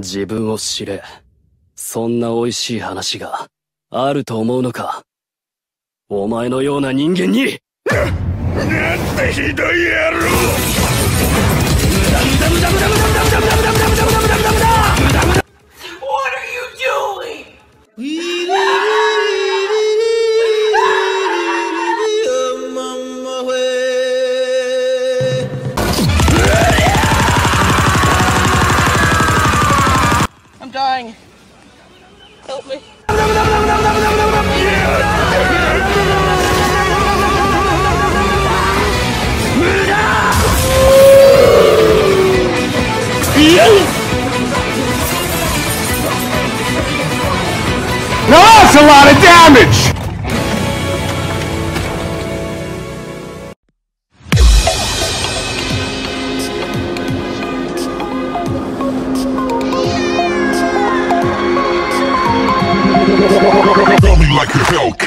自分を知れ。そんな美味しい話があると思うのか。お前のような人間になんてひどい野郎 dying. Help me. Now that's a lot of damage! Me like a Hellcat.